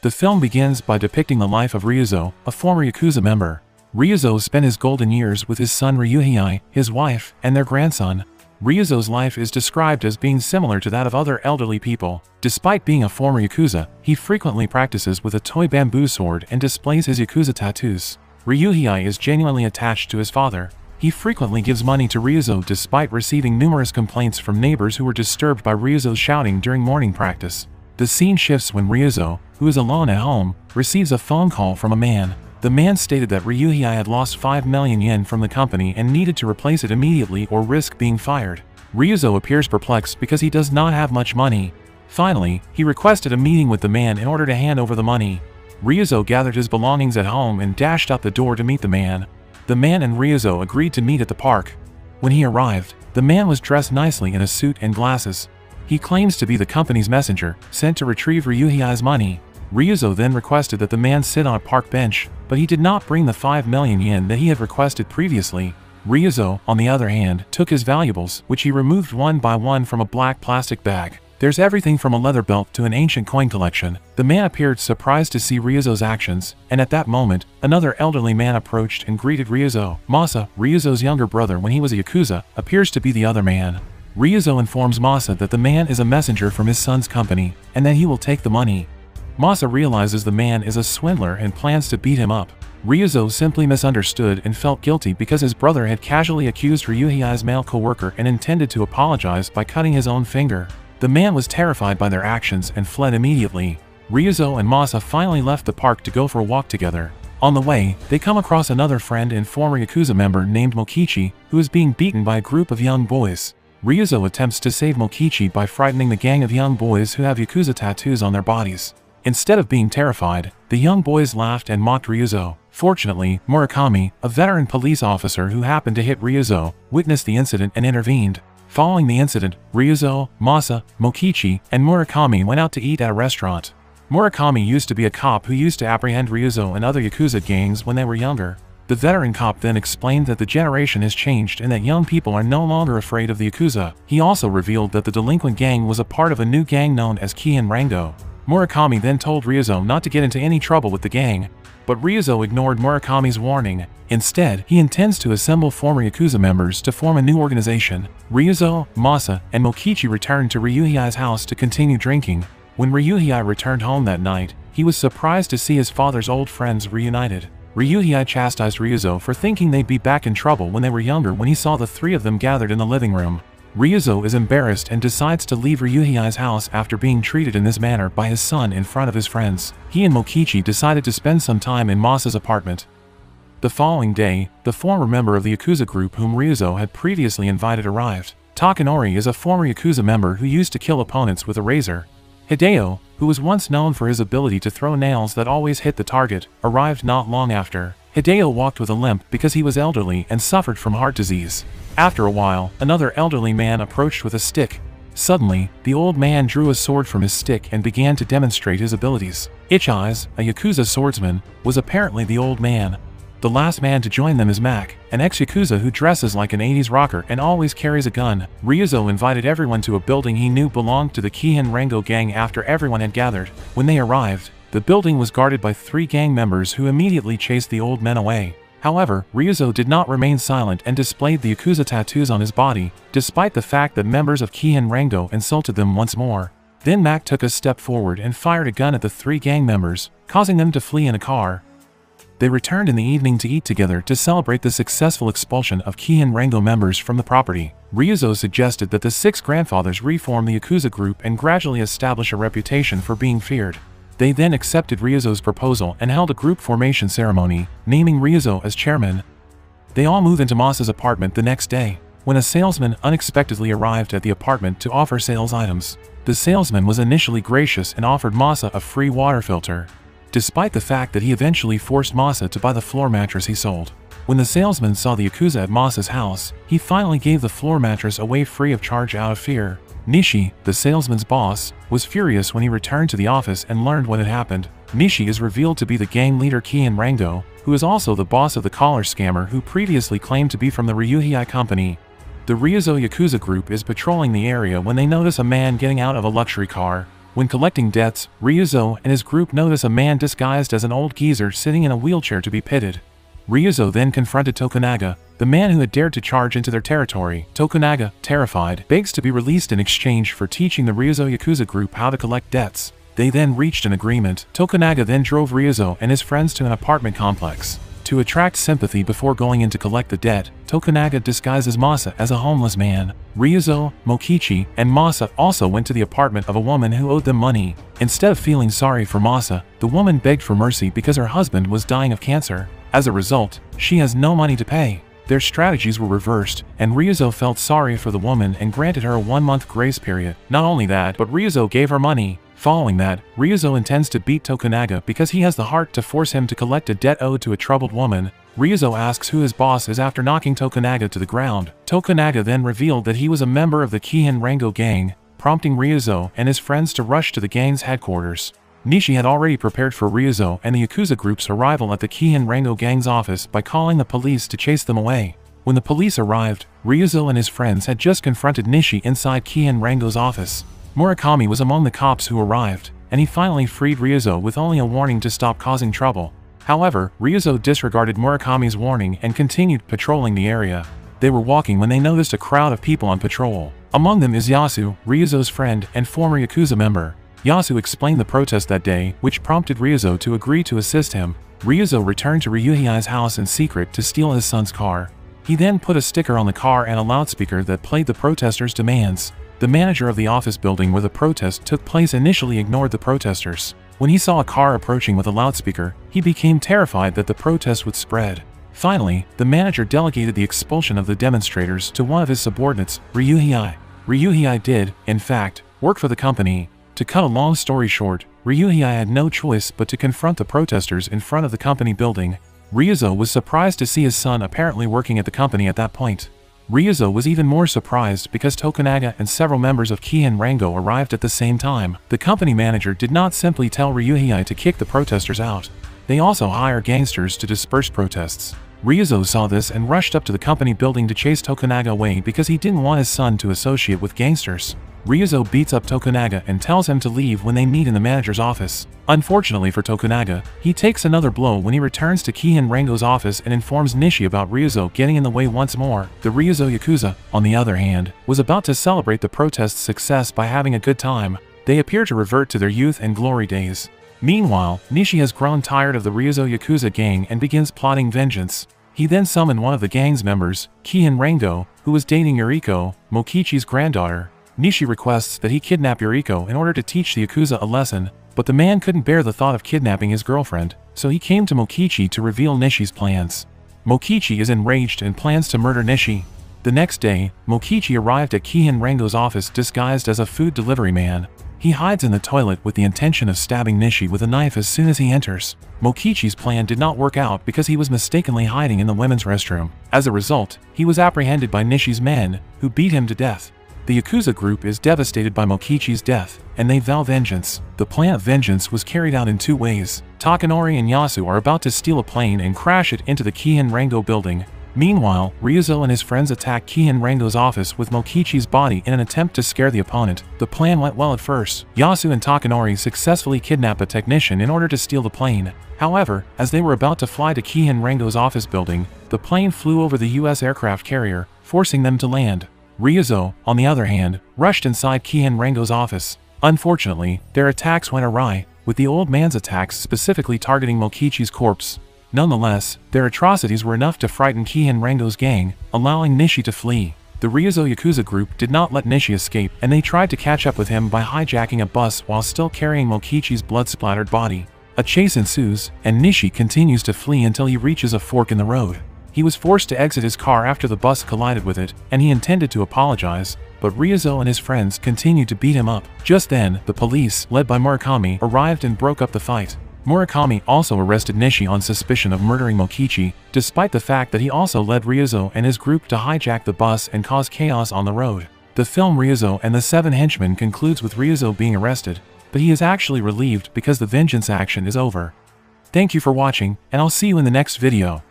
The film begins by depicting the life of Ryuzo, a former Yakuza member. Ryuzo spent his golden years with his son Ryuhei, his wife, and their grandson. Ryuzo's life is described as being similar to that of other elderly people. Despite being a former Yakuza, he frequently practices with a toy bamboo sword and displays his Yakuza tattoos. Ryuhei is genuinely attached to his father. He frequently gives money to Ryuzo despite receiving numerous complaints from neighbors who were disturbed by Ryuzo's shouting during morning practice. The scene shifts when Ryuzo, who is alone at home, receives a phone call from a man. The man stated that Ryuhei had lost 5 million yen from the company and needed to replace it immediately or risk being fired. Ryuzo appears perplexed because he does not have much money. Finally, he requested a meeting with the man in order to hand over the money. Ryuzo gathered his belongings at home and dashed out the door to meet the man. The man and Ryuzo agreed to meet at the park. When he arrived, the man was dressed nicely in a suit and glasses. He claims to be the company's messenger, sent to retrieve Ryuhei's money. Ryuzo then requested that the man sit on a park bench, but he did not bring the 5 million yen that he had requested previously. Ryuzo, on the other hand, took his valuables, which he removed one by one from a black plastic bag. There's everything from a leather belt to an ancient coin collection. The man appeared surprised to see Ryuzo's actions, and at that moment, another elderly man approached and greeted Ryuzo. Masa, Ryuzo's younger brother when he was a Yakuza, appears to be the other man. Ryuzo informs Masa that the man is a messenger from his son's company, and that he will take the money. Masa realizes the man is a swindler and plans to beat him up. Ryuzo simply misunderstood and felt guilty because his brother had casually accused Ryuhei's male co-worker and intended to apologize by cutting his own finger. The man was terrified by their actions and fled immediately. Ryuzo and Masa finally left the park to go for a walk together. On the way, they come across another friend and former Yakuza member named Mokichi, who is being beaten by a group of young boys. Ryuzo attempts to save Mokichi by frightening the gang of young boys who have Yakuza tattoos on their bodies. Instead of being terrified, the young boys laughed and mocked Ryuzo. Fortunately, Murakami, a veteran police officer who happened to hit Ryuzo, witnessed the incident and intervened. Following the incident, Ryuzo, Masa, Mokichi, and Murakami went out to eat at a restaurant. Murakami used to be a cop who used to apprehend Ryuzo and other Yakuza gangs when they were younger. The veteran cop then explained that the generation has changed and that young people are no longer afraid of the Yakuza. He also revealed that the delinquent gang was a part of a new gang known as Kihin Rango. Murakami then told Ryuzo not to get into any trouble with the gang, but Ryuzo ignored Murakami's warning. Instead, he intends to assemble former Yakuza members to form a new organization. Ryuzo, Masa, and Mokichi returned to Ryuhei's house to continue drinking. When Ryuhei returned home that night, he was surprised to see his father's old friends reunited. Ryuhei chastised Ryuzo for thinking they'd be back in trouble when they were younger when he saw the three of them gathered in the living room. Ryuzo is embarrassed and decides to leave Ryuhei's house after being treated in this manner by his son in front of his friends. He and Mokichi decided to spend some time in Masa's apartment. The following day, the former member of the Yakuza group whom Ryuzo had previously invited arrived. Takanori is a former Yakuza member who used to kill opponents with a razor. Hideo, who was once known for his ability to throw nails that always hit the target, arrived not long after. Hideo walked with a limp because he was elderly and suffered from heart disease. After a while, another elderly man approached with a stick. Suddenly, the old man drew a sword from his stick and began to demonstrate his abilities. Ichi a Yakuza swordsman, was apparently the old man. The last man to join them is Mac, an ex-Yakuza who dresses like an 80s rocker and always carries a gun. Ryuzo invited everyone to a building he knew belonged to the Kihin Rango gang after everyone had gathered. When they arrived, the building was guarded by three gang members who immediately chased the old men away. However, Ryuzo did not remain silent and displayed the Yakuza tattoos on his body, despite the fact that members of Kihin Rango insulted them once more. Then Mac took a step forward and fired a gun at the three gang members, causing them to flee in a car. They returned in the evening to eat together to celebrate the successful expulsion of Kihin Rango members from the property. Ryuzo suggested that the six grandfathers reform the Yakuza group and gradually establish a reputation for being feared. They then accepted Ryuzo's proposal and held a group formation ceremony, naming Ryuzo as chairman. They all move into Masa's apartment the next day, when a salesman unexpectedly arrived at the apartment to offer sales items. The salesman was initially gracious and offered Masa a free water filter, despite the fact that he eventually forced Masa to buy the floor mattress he sold. When the salesman saw the Yakuza at Masa's house, he finally gave the floor mattress away free of charge out of fear. Nishi, the salesman's boss, was furious when he returned to the office and learned what had happened. Nishi is revealed to be the gang leader Kihin Rango, who is also the boss of the collar scammer who previously claimed to be from the Ryuhei company. The Ryuzo Yakuza group is patrolling the area when they notice a man getting out of a luxury car. When collecting debts, Ryuzo and his group notice a man disguised as an old geezer sitting in a wheelchair to be pitted. Ryuzo then confronted Tokunaga, the man who had dared to charge into their territory. Tokunaga, terrified, begs to be released in exchange for teaching the Ryuzo Yakuza group how to collect debts. They then reached an agreement. Tokunaga then drove Ryuzo and his friends to an apartment complex. To attract sympathy before going in to collect the debt, Tokunaga disguises Masa as a homeless man. Ryuzo, Mokichi, and Masa also went to the apartment of a woman who owed them money. Instead of feeling sorry for Masa, the woman begged for mercy because her husband was dying of cancer. As a result, she has no money to pay. Their strategies were reversed, and Ryuzo felt sorry for the woman and granted her a one-month grace period. Not only that, but Ryuzo gave her money. Following that, Ryuzo intends to beat Tokunaga because he has the heart to force him to collect a debt owed to a troubled woman. Ryuzo asks who his boss is after knocking Tokunaga to the ground. Tokunaga then revealed that he was a member of the Kihin Rango gang, prompting Ryuzo and his friends to rush to the gang's headquarters. Nishi had already prepared for Ryuzo and the Yakuza group's arrival at the Kihin Rango gang's office by calling the police to chase them away. When the police arrived, Ryuzo and his friends had just confronted Nishi inside Kihin Rango's office. Murakami was among the cops who arrived, and he finally freed Ryuzo with only a warning to stop causing trouble. However, Ryuzo disregarded Murakami's warning and continued patrolling the area. They were walking when they noticed a crowd of people on patrol. Among them is Yasu, Ryuzo's friend and former Yakuza member. Yasu explained the protest that day, which prompted Ryuzo to agree to assist him. Ryuzo returned to Ryuhei's house in secret to steal his son's car. He then put a sticker on the car and a loudspeaker that played the protesters' demands. The manager of the office building where the protest took place initially ignored the protesters. When he saw a car approaching with a loudspeaker, he became terrified that the protest would spread. Finally, the manager delegated the expulsion of the demonstrators to one of his subordinates, Ryuhei. Ryuhei did, in fact, work for the company. To cut a long story short, Ryuhei had no choice but to confront the protesters in front of the company building. Ryuzo was surprised to see his son apparently working at the company at that point. Ryuzo was even more surprised because Tokunaga and several members of Kihin Rango arrived at the same time. The company manager did not simply tell Ryuhei to kick the protesters out. They also hire gangsters to disperse protests. Ryuzo saw this and rushed up to the company building to chase Tokunaga away because he didn't want his son to associate with gangsters. Ryuzo beats up Tokunaga and tells him to leave when they meet in the manager's office. Unfortunately for Tokunaga, he takes another blow when he returns to Kihin Rango's office and informs Nishi about Ryuzo getting in the way once more. The Ryuzo Yakuza, on the other hand, was about to celebrate the protest's success by having a good time. They appear to revert to their youth and glory days. Meanwhile, Nishi has grown tired of the Ryuzo Yakuza gang and begins plotting vengeance. He then summoned one of the gang's members, Kihin Rango, who was dating Yuriko, Mokichi's granddaughter. Nishi requests that he kidnap Yuriko in order to teach the Yakuza a lesson, but the man couldn't bear the thought of kidnapping his girlfriend, so he came to Mokichi to reveal Nishi's plans. Mokichi is enraged and plans to murder Nishi. The next day, Mokichi arrived at Kihin Rango's office disguised as a food delivery man. He hides in the toilet with the intention of stabbing Nishi with a knife as soon as he enters. Mokichi's plan did not work out because he was mistakenly hiding in the women's restroom. As a result, he was apprehended by Nishi's men, who beat him to death. The Yakuza group is devastated by Mokichi's death, and they vow vengeance. The plan of vengeance was carried out in two ways. Takanori and Yasu are about to steal a plane and crash it into the Kihin Rango building. Meanwhile, Ryuzo and his friends attack Kihin Rango's office with Mokichi's body in an attempt to scare the opponent. The plan went well at first. Yasu and Takanori successfully kidnap a technician in order to steal the plane. However, as they were about to fly to Kihin Rango's office building, the plane flew over the US aircraft carrier, forcing them to land. Ryuzo, on the other hand, rushed inside Kihin Rango's office. Unfortunately, their attacks went awry, with the old man's attacks specifically targeting Mokichi's corpse. Nonetheless, their atrocities were enough to frighten Kihin Rango's gang, allowing Nishi to flee. The Ryuzo Yakuza group did not let Nishi escape and they tried to catch up with him by hijacking a bus while still carrying Mokichi's blood-splattered body. A chase ensues, and Nishi continues to flee until he reaches a fork in the road. He was forced to exit his car after the bus collided with it, and he intended to apologize, but Ryuzo and his friends continued to beat him up. Just then, the police, led by Murakami, arrived and broke up the fight. Murakami also arrested Nishi on suspicion of murdering Mokichi, despite the fact that he also led Ryuzo and his group to hijack the bus and cause chaos on the road. The film Ryuzo and the Seven Henchmen concludes with Ryuzo being arrested, but he is actually relieved because the vengeance action is over. Thank you for watching, and I'll see you in the next video.